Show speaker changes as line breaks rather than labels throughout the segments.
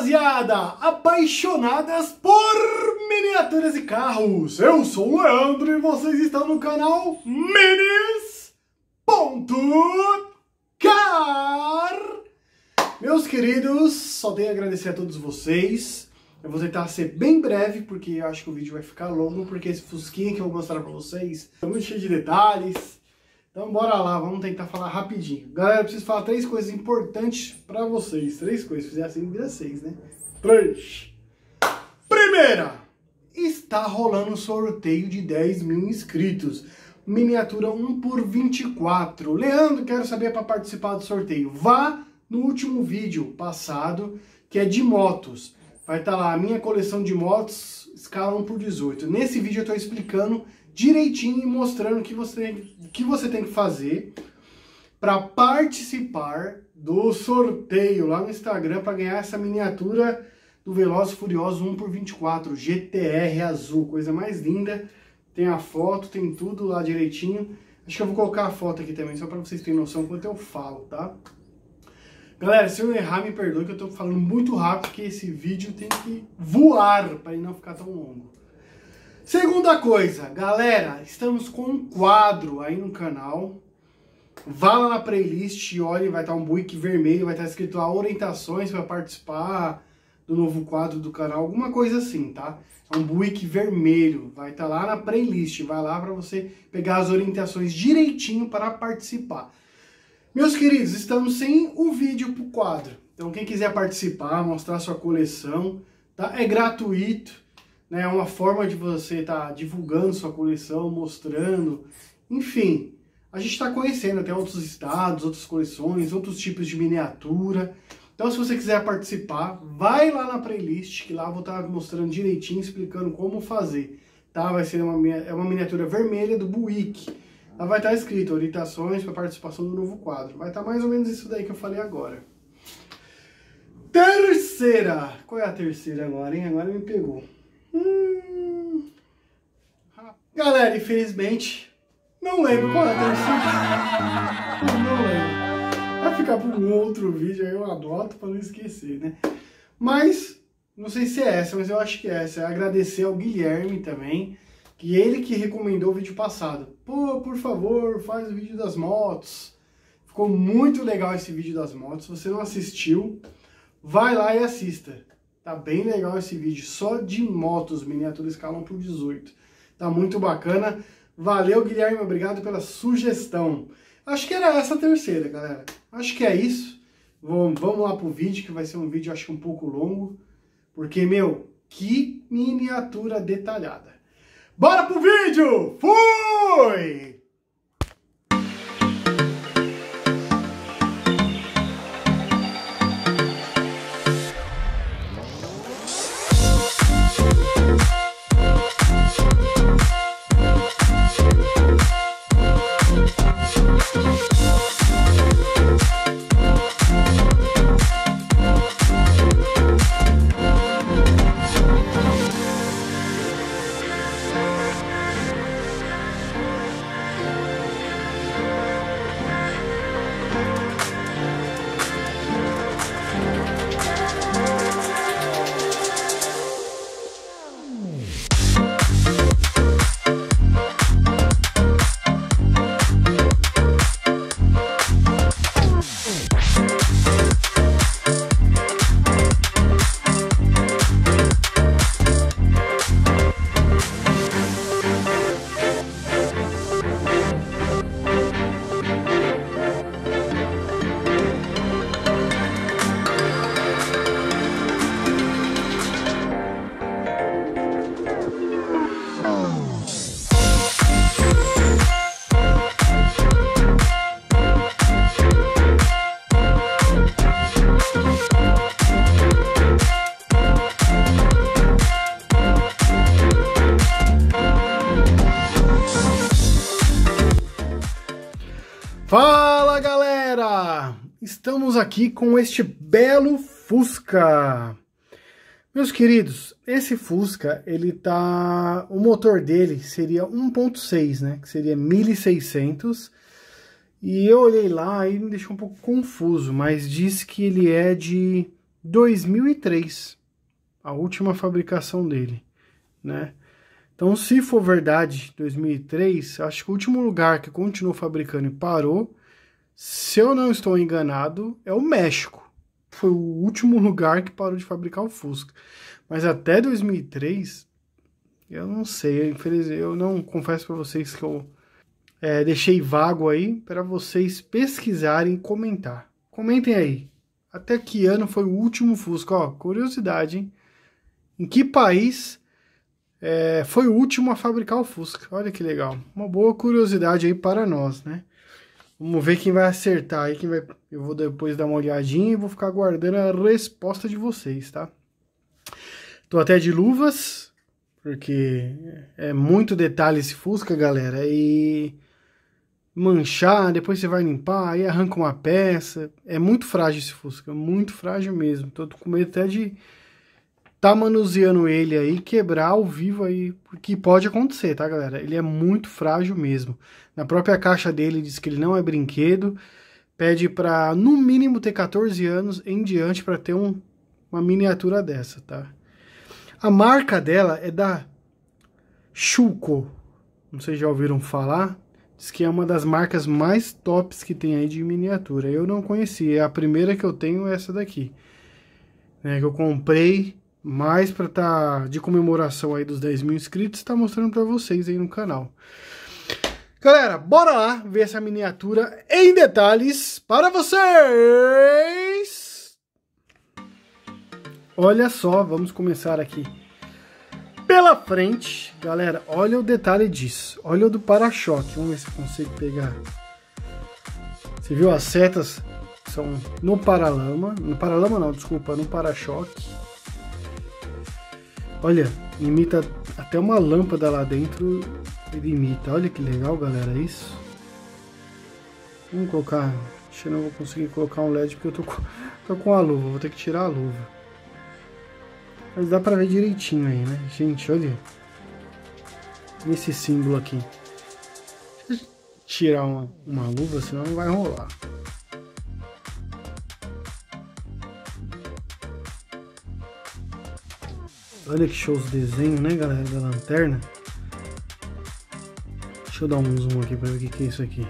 rapaziada, apaixonadas por miniaturas e carros. Eu sou o Leandro e vocês estão no canal Minis.car. Meus queridos, só tenho a agradecer a todos vocês. Eu vou tentar ser bem breve, porque eu acho que o vídeo vai ficar longo, porque esse fusquinha que eu vou mostrar pra vocês é muito cheio de detalhes. Então bora lá, vamos tentar falar rapidinho. Galera, eu preciso falar três coisas importantes pra vocês. Três coisas, se fizer assim vira seis, né? Três. Primeira, está rolando um sorteio de 10 mil inscritos. Miniatura 1 por 24. Leandro, quero saber para participar do sorteio. Vá no último vídeo passado, que é de motos. Vai estar tá lá a minha coleção de motos, escala 1 por 18. Nesse vídeo eu estou explicando direitinho e mostrando o que você, que você tem que fazer para participar do sorteio lá no Instagram para ganhar essa miniatura do Veloz Furioso 1x24 GTR azul, coisa mais linda. Tem a foto, tem tudo lá direitinho. Acho que eu vou colocar a foto aqui também, só para vocês terem noção quanto eu falo, tá? Galera, se eu errar, me perdoe que eu tô falando muito rápido, porque esse vídeo tem que voar para ele não ficar tão longo. Segunda coisa, galera, estamos com um quadro aí no canal. Vá lá na playlist e olhe, vai estar um buick vermelho, vai estar escrito lá orientações para participar do novo quadro do canal, alguma coisa assim, tá? É um buick vermelho, vai estar lá na playlist, vai lá para você pegar as orientações direitinho para participar. Meus queridos, estamos sem o vídeo pro quadro. Então quem quiser participar, mostrar sua coleção, tá? É gratuito né? É uma forma de você estar tá divulgando sua coleção, mostrando, enfim. A gente está conhecendo até outros estados, outras coleções, outros tipos de miniatura. Então, se você quiser participar, vai lá na playlist, que lá eu vou estar tá mostrando direitinho, explicando como fazer. Tá? Vai ser uma, é uma miniatura vermelha do Buick. Lá vai estar tá escrito orientações para participação do novo quadro. Vai estar mais ou menos isso daí que eu falei agora. Terceira! Qual é a terceira agora, hein? Agora me pegou. Hum... Galera, infelizmente, não lembro qual é a terceira. Não lembro. Vai ficar para um outro vídeo, aí eu adoto para não esquecer, né? Mas, não sei se é essa, mas eu acho que é essa. Agradecer ao Guilherme também, que ele que recomendou o vídeo passado. Pô, por favor, faz o vídeo das motos. Ficou muito legal esse vídeo das motos. Se você não assistiu, vai lá e assista. Tá bem legal esse vídeo, só de motos, miniatura escalão por 18. Tá muito bacana. Valeu, Guilherme, obrigado pela sugestão. Acho que era essa a terceira, galera. Acho que é isso. Vamos lá pro vídeo, que vai ser um vídeo, acho que um pouco longo. Porque, meu, que miniatura detalhada. Bora pro vídeo! Fui! Aqui com este belo Fusca. Meus queridos, esse Fusca, ele tá... O motor dele seria 1.6, né? Que seria 1600. E eu olhei lá e me deixou um pouco confuso, mas diz que ele é de 2003, a última fabricação dele, né? Então, se for verdade, 2003, acho que o último lugar que continuou fabricando e parou, se eu não estou enganado, é o México. Foi o último lugar que parou de fabricar o Fusca. Mas até 2003, eu não sei, infelizmente, eu não confesso para vocês que eu é, deixei vago aí para vocês pesquisarem e comentar. Comentem aí. Até que ano foi o último Fusca? Ó, curiosidade, hein? Em que país é, foi o último a fabricar o Fusca? Olha que legal. Uma boa curiosidade aí para nós, né? Vamos ver quem vai acertar aí. Quem vai... Eu vou depois dar uma olhadinha e vou ficar aguardando a resposta de vocês, tá? Tô até de luvas, porque é muito detalhe esse Fusca, galera. E manchar, depois você vai limpar, aí arranca uma peça. É muito frágil esse Fusca, muito frágil mesmo. Tô com medo até de tá manuseando ele aí, quebrar ao vivo aí, porque pode acontecer, tá, galera? Ele é muito frágil mesmo. Na própria caixa dele diz que ele não é brinquedo, pede para no mínimo ter 14 anos em diante para ter um, uma miniatura dessa, tá? A marca dela é da Schuco. Não sei se já ouviram falar. Diz que é uma das marcas mais tops que tem aí de miniatura. Eu não conhecia. A primeira que eu tenho é essa daqui. Né, que eu comprei mais para estar tá de comemoração aí dos 10 mil inscritos. Tá mostrando para vocês aí no canal. Galera, bora lá ver essa miniatura em detalhes para vocês. Olha só, vamos começar aqui pela frente, galera, olha o detalhe disso. Olha o do para-choque. Vamos ver se eu consigo pegar. Você viu as setas são no paralama, no paralama não, desculpa, no para-choque. Olha, imita até uma lâmpada lá dentro, ele imita. Olha que legal, galera, isso. Vamos colocar, acho que não vou conseguir colocar um LED porque eu tô com, tô com a luva, vou ter que tirar a luva. Mas dá pra ver direitinho aí, né? Gente, olha. Esse símbolo aqui. Tirar uma, uma luva, senão não vai rolar. Olha que show os desenhos, né, galera, da lanterna. Deixa eu dar um zoom aqui pra ver o que, que é isso aqui.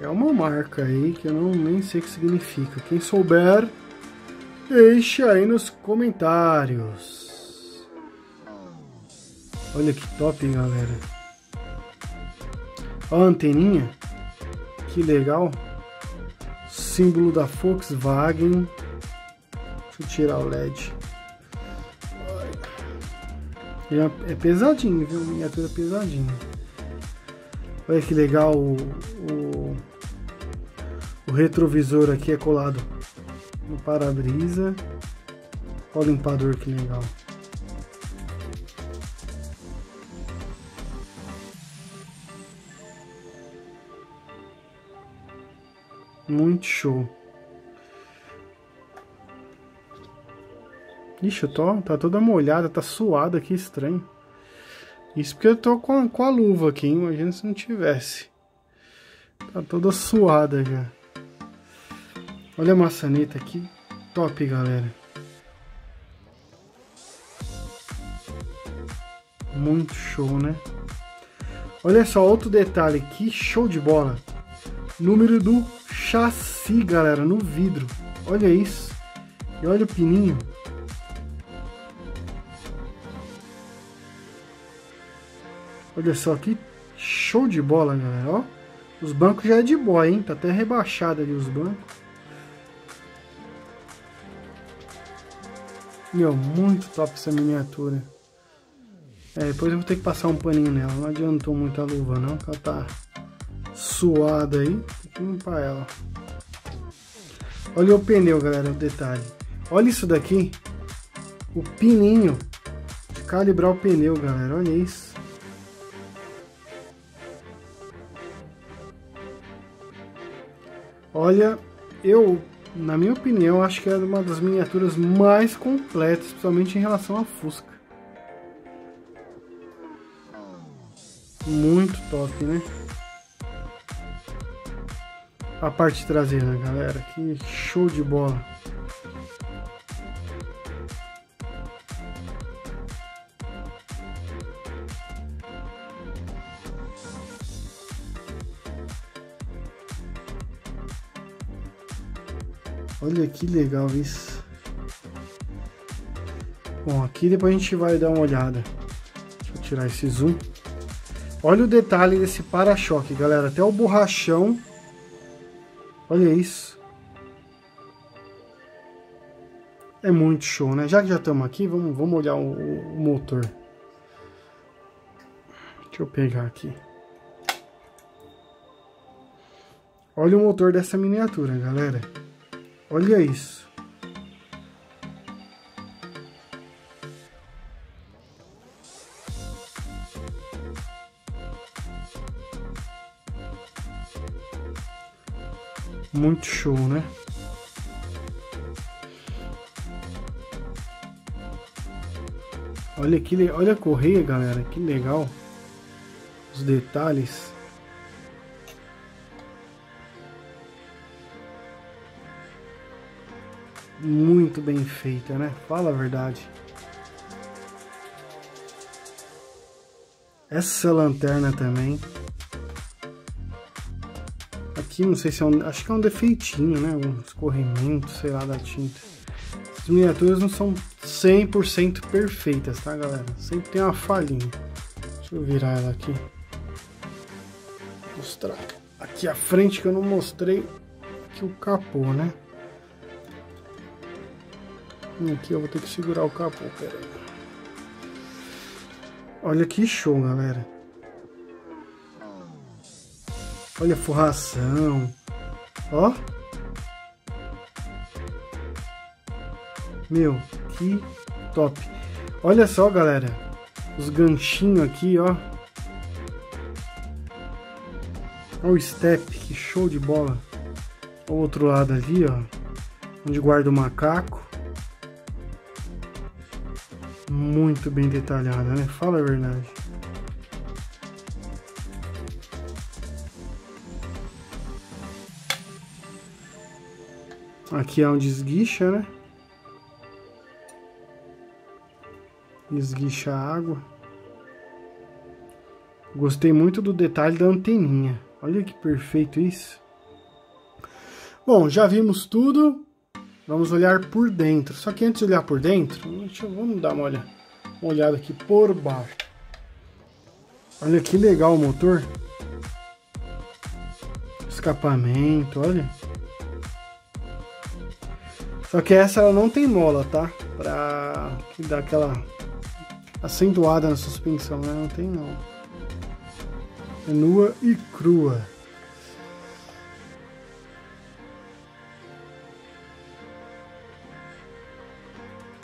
É uma marca aí que eu não nem sei o que significa. Quem souber, deixe aí nos comentários. Olha que top, galera. Olha a anteninha. Que legal. Símbolo da Volkswagen. Deixa eu tirar o LED. É, pesadinho, viu? Miniatura pesadinha. Olha que legal o, o, o retrovisor aqui é colado no para-brisa. Olha o limpador que legal. Muito show. Ixi, eu tô, tá toda molhada, tá suada aqui, estranho. Isso porque eu tô com, com a luva aqui, imagina se não tivesse. Tá toda suada já. Olha a maçaneta aqui, top galera. Muito show, né? Olha só, outro detalhe, que show de bola. Número do chassi, galera, no vidro. Olha isso. E olha o pininho. Olha só que show de bola, galera. Ó, os bancos já é de boa, hein? Tá até rebaixado ali os bancos. Meu, muito top essa miniatura. É, depois eu vou ter que passar um paninho nela. Não adiantou muito a luva, não. Ela tá suada aí. Limpar ela. Olha o pneu, galera, o detalhe. Olha isso daqui. O pininho de calibrar o pneu, galera. Olha isso. Olha, eu, na minha opinião, acho que é uma das miniaturas mais completas, principalmente em relação à Fusca. Muito top, né? A parte traseira, galera. Que show de bola. Olha que legal isso. Bom, aqui depois a gente vai dar uma olhada. Deixa eu tirar esse zoom. Olha o detalhe desse para-choque, galera. Até o borrachão. Olha isso. É muito show, né? Já que já estamos aqui, vamos, vamos olhar o, o motor. Deixa eu pegar aqui. Olha o motor dessa miniatura, galera. Olha isso. Muito show, né? Olha que olha a correia, galera, que legal. Os detalhes. muito bem feita, né? Fala a verdade. Essa lanterna também. Aqui não sei se é um, acho que é um defeitinho, né? Um escorrimento, sei lá, da tinta. As miniaturas não são 100% perfeitas, tá, galera? Sempre tem uma falhinha. Deixa eu virar ela aqui. Mostrar aqui a frente que eu não mostrei aqui o capô, né? Aqui eu vou ter que segurar o capô, pera aí. Olha que show, galera. Olha a forração. Ó. Meu, que top. Olha só, galera. Os ganchinhos aqui, ó. Olha o step, que show de bola. O outro lado ali, ó. Onde guarda o macaco. muito bem detalhada, né? Fala a verdade. Aqui é onde esguicha, né? Esguicha a água. Gostei muito do detalhe da anteninha. Olha que perfeito isso. Bom, já vimos tudo. Vamos olhar por dentro. Só que antes de olhar por dentro, vamos dar uma olhada uma olhada aqui por baixo. Olha que legal o motor. Escapamento, olha. Só que essa ela não tem mola, tá? Pra que dar aquela acentuada na suspensão, né? Não tem não. É nua e crua.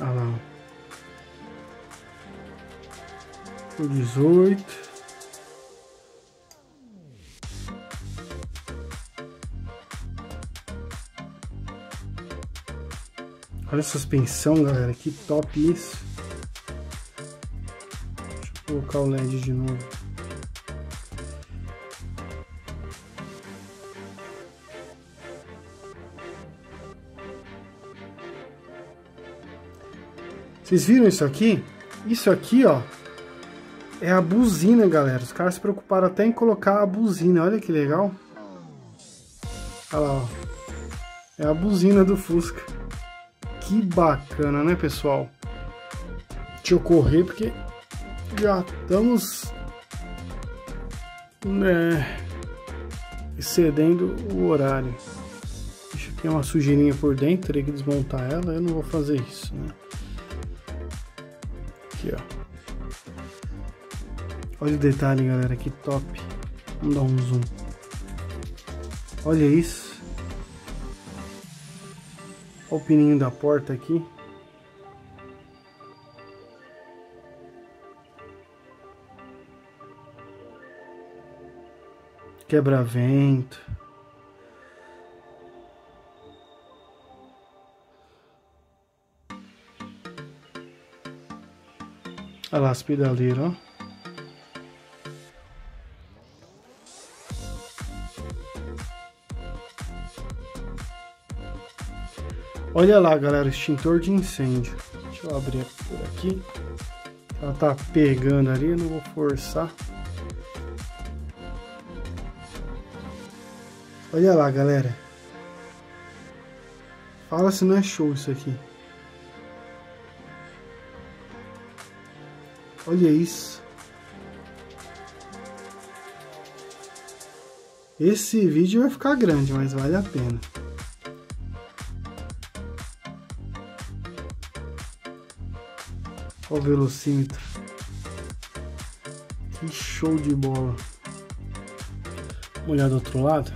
Olha lá. o 18. Olha a suspensão, galera, que top isso. Deixa eu colocar o LED de novo. Vocês viram isso aqui? Isso aqui, ó, é a buzina, galera. Os caras se preocuparam até em colocar a buzina. Olha que legal. Olha lá, ó. É a buzina do Fusca. Que bacana, né, pessoal? Deixa eu correr porque já estamos né, excedendo o horário. Deixa uma sujeirinha por dentro, teria que desmontar ela. Eu não vou fazer isso, né? Aqui, ó. Olha o detalhe, galera, que top. Vamos dar um zoom. Olha isso. O pininho da porta aqui. Quebra-vento. Olha lá as pedaleiras, ó. Olha lá, galera, extintor de incêndio. Deixa eu abrir por aqui. Ela tá pegando ali, não vou forçar. Olha lá, galera. Fala se não é show isso aqui. Olha isso. Esse vídeo vai ficar grande, mas vale a pena. Olha o velocímetro. Que show de bola. Vamos olhar do outro lado.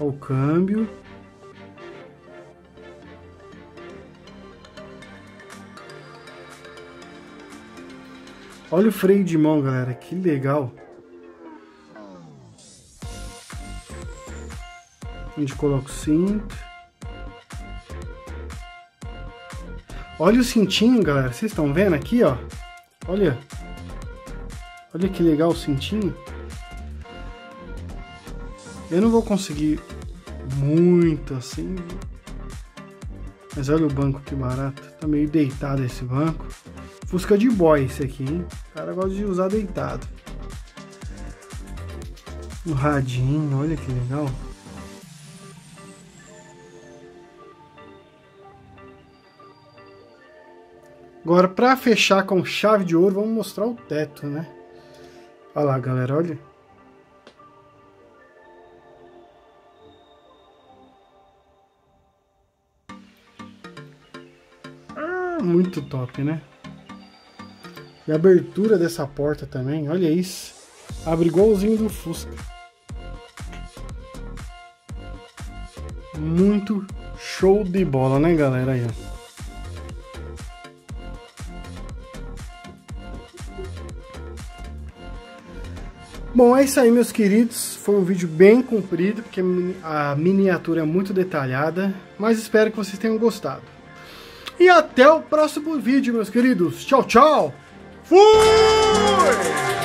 Olha o câmbio. Olha o freio de mão, galera. Que legal. Onde coloca o cinto. Olha o cintinho, galera. Vocês estão vendo aqui, ó? Olha. Olha que legal o cintinho. Eu não vou conseguir muito assim. Mas olha o banco que barato. Tá meio deitado esse banco. Fusca de boy esse aqui, hein? O cara gosta de usar deitado. O radinho, olha que legal. Agora, para fechar com chave de ouro, vamos mostrar o teto, né? Olha lá, galera, olha. Ah, muito top, né? E a abertura dessa porta também, olha isso. Abre igualzinho do Fusca. Muito show de bola, né, galera? Aí, ó. Bom, é isso aí, meus queridos. Foi um vídeo bem comprido, porque a miniatura é muito detalhada, mas espero que vocês tenham gostado. E até o próximo vídeo, meus queridos. Tchau, tchau! Fui!